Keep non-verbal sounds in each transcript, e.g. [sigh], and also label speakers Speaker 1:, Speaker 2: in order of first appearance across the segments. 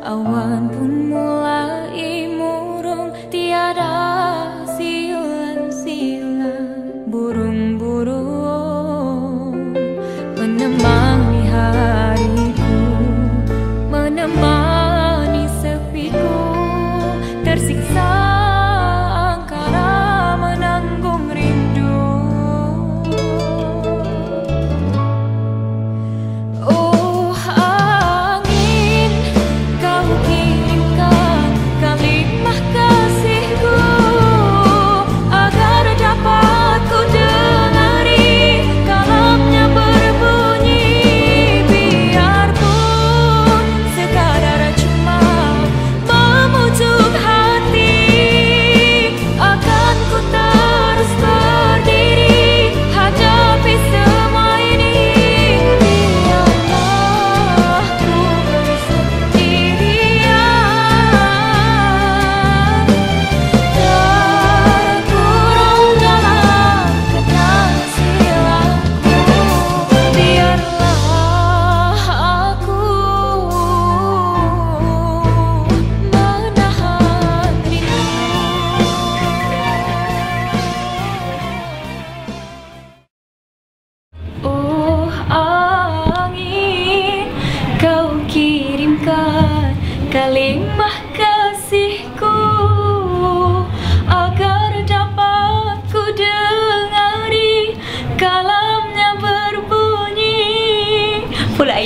Speaker 1: Awan pun mulai murung Tiada siulan silang Burung-burung Menemani hariku Menemani sepiku. Tersiksa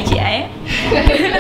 Speaker 1: chị ấy. [laughs]